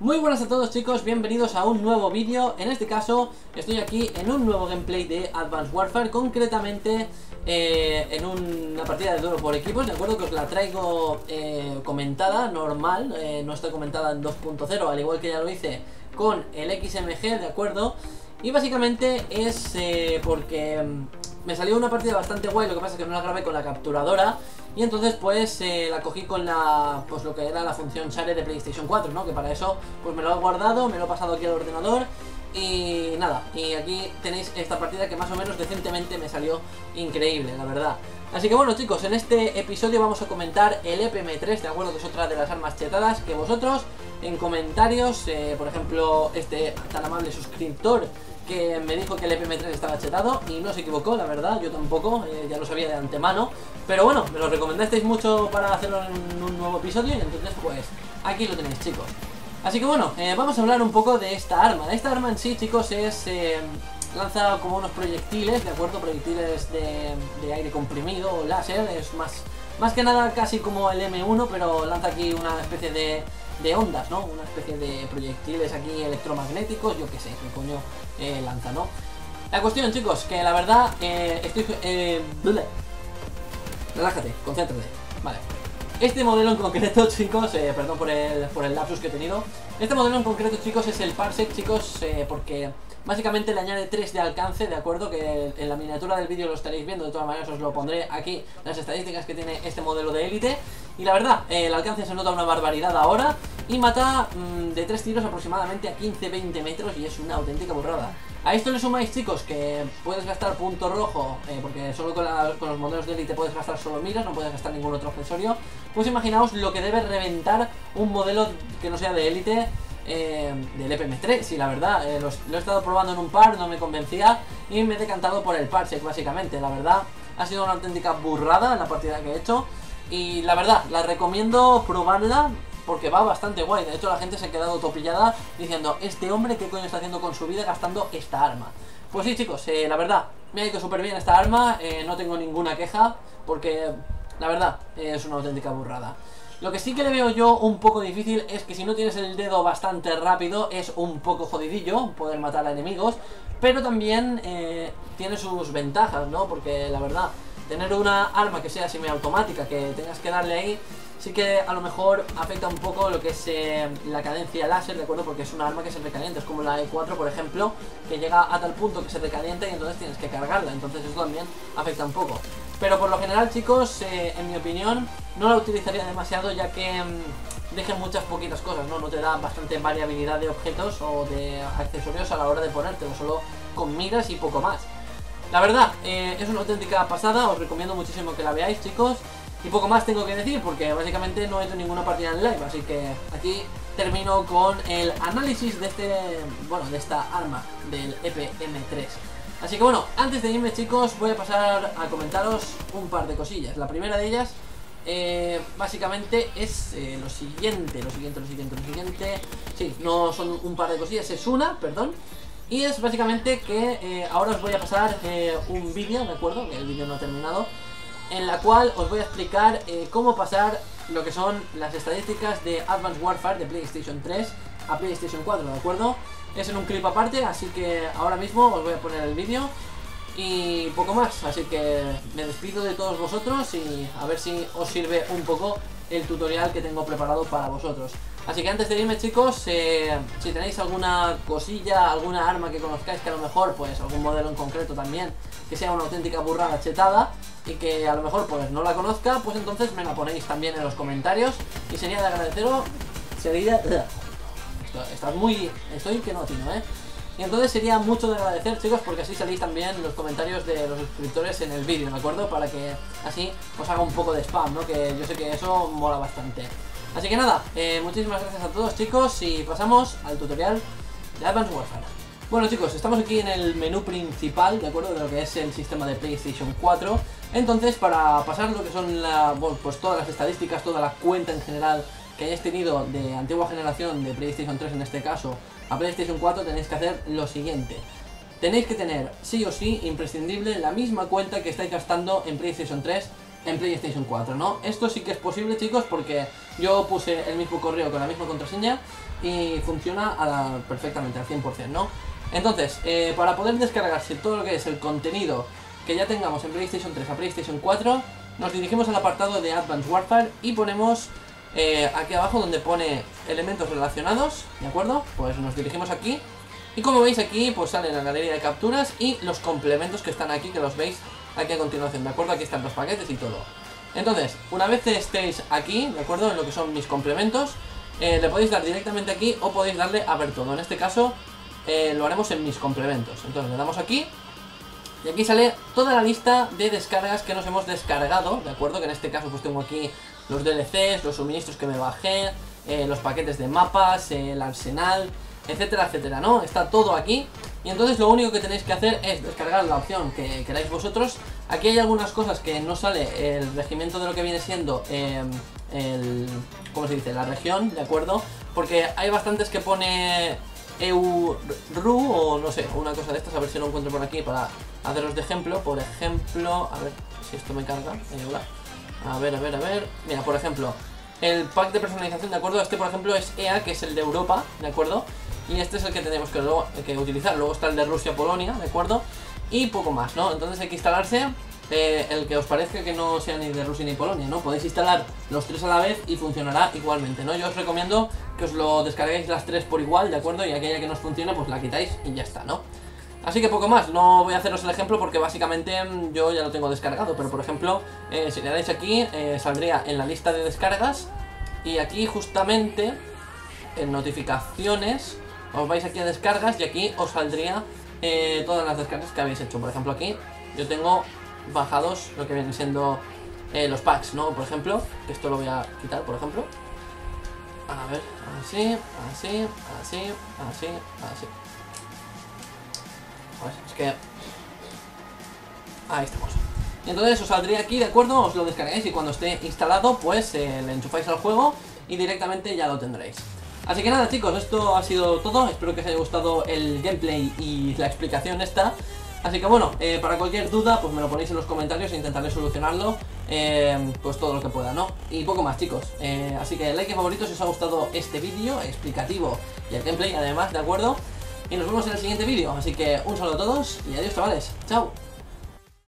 Muy buenas a todos chicos, bienvenidos a un nuevo vídeo. En este caso estoy aquí en un nuevo gameplay de Advanced Warfare Concretamente eh, en una partida de duelo por equipos De acuerdo que os la traigo eh, comentada, normal eh, No está comentada en 2.0, al igual que ya lo hice con el XMG, de acuerdo Y básicamente es porque mm, me salió una partida bastante guay Lo que pasa es que no la grabé con la capturadora y entonces pues eh, la cogí con la pues lo que era la función share de PlayStation 4, ¿no? Que para eso pues me lo he guardado, me lo he pasado aquí al ordenador y nada, y aquí tenéis esta partida que más o menos decentemente me salió increíble, la verdad. Así que bueno chicos, en este episodio vamos a comentar el EPM3, ¿de acuerdo? Que es otra de las armas chetadas que vosotros en comentarios, eh, por ejemplo, este tan amable suscriptor que me dijo que el EPM3 estaba chetado y no se equivocó, la verdad, yo tampoco, eh, ya lo sabía de antemano. Pero bueno, me lo recomendasteis mucho para hacerlo en un nuevo episodio y entonces pues aquí lo tenéis chicos. Así que bueno, eh, vamos a hablar un poco de esta arma. Esta arma en sí chicos es... Eh, lanza como unos proyectiles, ¿de acuerdo? Proyectiles de, de aire comprimido o láser, es más, más que nada casi como el M1, pero lanza aquí una especie de de ondas, ¿no? Una especie de proyectiles aquí electromagnéticos, yo qué sé, qué coño eh, lanza, ¿no? La cuestión, chicos, que la verdad eh, estoy... Eh, relájate, concéntrate, vale. Este modelo en concreto, chicos, eh, perdón por el, por el lapsus que he tenido Este modelo en concreto, chicos, es el Parsec, chicos, eh, porque básicamente le añade 3 de alcance, ¿de acuerdo? Que en la miniatura del vídeo lo estaréis viendo, de todas maneras os lo pondré aquí Las estadísticas que tiene este modelo de élite Y la verdad, eh, el alcance se nota una barbaridad ahora Y mata mm, de 3 tiros aproximadamente a 15-20 metros y es una auténtica burrada a esto le sumáis, chicos, que puedes gastar punto rojo, eh, porque solo con, los modelos de élite puedes gastar solo miras, no puedes gastar ningún otro accesorio. Pues imaginaos lo que debe reventar un modelo que no sea de élite eh, del EPM3. Sí, la verdad, eh, lo he estado probando en un par, no me convencía y me he decantado por el Parsec, básicamente. La verdad, ha sido una auténtica burrada en la partida que he hecho. Y la verdad, la recomiendo probarla porque va bastante guay. De hecho, la gente se ha quedado topillada diciendo, este hombre, ¿qué coño está haciendo con su vida gastando esta arma? Pues sí, chicos, eh, la verdad, me ha ido súper bien esta arma, no tengo ninguna queja, porque la verdad, es una auténtica burrada. Lo que sí que le veo yo un poco difícil es que si no tienes el dedo bastante rápido es un poco jodidillo poder matar a enemigos, pero también eh, tiene sus ventajas, ¿no? Porque la verdad, tener una arma que sea semiautomática, que tengas que darle ahí, sí que a lo mejor afecta un poco lo que es eh, la cadencia láser, ¿de acuerdo? Porque es un arma que se recalienta, es como la E4, por ejemplo, que llega a tal punto que se recalienta y entonces tienes que cargarla, entonces eso también afecta un poco. Pero por lo general, chicos, eh, en mi opinión, no la utilizaría demasiado ya que mm, deja muchas poquitas cosas, ¿no? No te da bastante variabilidad de objetos o de accesorios a la hora de ponértelo, solo con miras y poco más. La verdad, eh, es una auténtica pasada, os recomiendo muchísimo que la veáis, chicos. Y poco más tengo que decir porque básicamente no he hecho ninguna partida en live, así que aquí termino con el análisis de este, bueno, de esta arma del EPM3. Así que bueno, antes de irme chicos, voy a pasar a comentaros un par de cosillas. La primera de ellas, eh, básicamente es eh, lo siguiente, lo siguiente, lo siguiente, lo siguiente. Sí, no son un par de cosillas, es una, perdón. Y es básicamente que eh, ahora os voy a pasar un vídeo, ¿de acuerdo? Que el vídeo no ha terminado en la cual os voy a explicar eh, cómo pasar lo que son las estadísticas de Advanced Warfare de PlayStation 3 a PlayStation 4, ¿de acuerdo? Es en un clip aparte, así que ahora mismo os voy a poner el vídeo y poco más, así que me despido de todos vosotros y a ver si os sirve un poco el tutorial que tengo preparado para vosotros. Así que antes de irme chicos, eh, si tenéis alguna cosilla, alguna arma que conozcáis que a lo mejor, pues algún modelo en concreto también, que sea una auténtica burrada chetada y que a lo mejor pues no la conozca, pues entonces me la ponéis también en los comentarios y sería de agradeceros, sería... Estás muy... Estoy que no atino, ¿eh? Y entonces sería mucho de agradecer, chicos, porque así salís también los comentarios de los suscriptores en el vídeo, ¿de acuerdo? Para que así os haga un poco de spam, ¿no? Que yo sé que eso mola bastante. Así que nada, eh, muchísimas gracias a todos chicos y pasamos al tutorial de Advanced Warfare. Bueno chicos, estamos aquí en el menú principal, ¿de acuerdo? De lo que es el sistema de PlayStation 4 Entonces, para pasar lo que son pues todas las estadísticas, toda la cuenta en general que hayáis tenido de antigua generación de PlayStation 3 en este caso a PlayStation 4 tenéis que hacer lo siguiente Tenéis que tener sí o sí imprescindible la misma cuenta que estáis gastando en PlayStation 3 en PlayStation 4, ¿no? Esto sí que es posible, chicos, porque yo puse el mismo correo con la misma contraseña y funciona perfectamente, al 100%, ¿no? Entonces, eh, para poder descargarse todo lo que es el contenido que ya tengamos en PlayStation 3 a PlayStation 4, nos dirigimos al apartado de Advanced Warfare y ponemos eh, aquí abajo donde pone elementos relacionados, ¿de acuerdo? Pues nos dirigimos aquí y como veis aquí, pues sale la galería de capturas y los complementos que están aquí, que los veis aquí a continuación, ¿de acuerdo? Aquí están los paquetes y todo. Entonces, una vez estéis aquí, ¿de acuerdo? En lo que son mis complementos, eh, le podéis dar directamente aquí o podéis darle a ver todo. En este caso, eh, lo haremos en mis complementos. Entonces, le damos aquí y aquí sale toda la lista de descargas que nos hemos descargado, ¿de acuerdo? Que en este caso pues tengo aquí los DLCs, los suministros que me bajé, eh, los paquetes de mapas, el arsenal, etcétera, etcétera, ¿no? Está todo aquí y entonces lo único que tenéis que hacer es descargar la opción que queráis vosotros. Aquí hay algunas cosas que no sale el regimiento de lo que viene siendo em, el... ¿Cómo se dice? La región, ¿de acuerdo? Porque hay bastantes que pone EURU o no sé, una cosa de estas, a ver si lo encuentro por aquí para haceros de ejemplo. Por ejemplo, a ver si esto me carga. A ver, a ver, a ver. Mira, por ejemplo, el pack de personalización, ¿de acuerdo? Este, por ejemplo, es EA, que es el de Europa, ¿de acuerdo? Y este es el que tenemos que, utilizar. Luego está el de Rusia-Polonia, ¿de acuerdo? Y poco más, ¿no? Entonces hay que instalarse eh, el que os parezca que no sea ni de Rusia ni Polonia, ¿no? Podéis instalar los tres a la vez y funcionará igualmente, ¿no? Yo os recomiendo que os lo descarguéis las tres por igual, ¿de acuerdo? Y aquella que no os funcione, pues la quitáis y ya está, ¿no? Así que poco más, no voy a haceros el ejemplo porque básicamente mm, yo ya lo tengo descargado Pero por ejemplo, eh, si le dais aquí, eh, saldría en la lista de descargas Y aquí justamente, en notificaciones, os vais aquí a descargas y aquí os saldría eh, todas las descargas que habéis hecho Por ejemplo aquí, yo tengo bajados lo que vienen siendo los packs, ¿no? Por ejemplo, esto lo voy a quitar, por ejemplo A ver, así, así, así, así, así pues es que... Ahí estamos. Y entonces os saldría aquí, ¿de acuerdo? Os lo descargáis y cuando esté instalado, pues eh, le enchufáis al juego y directamente ya lo tendréis. Así que nada chicos, esto ha sido todo, espero que os haya gustado el gameplay y la explicación esta. Así que bueno, eh, para cualquier duda, pues me lo ponéis en los comentarios e intentaré solucionarlo, eh, pues todo lo que pueda, ¿no? Y poco más chicos, así que like y favorito si os ha gustado este vídeo explicativo y el gameplay además, ¿de acuerdo? y nos vemos en el siguiente vídeo. Así que un saludo a todos y adiós chavales. Chao.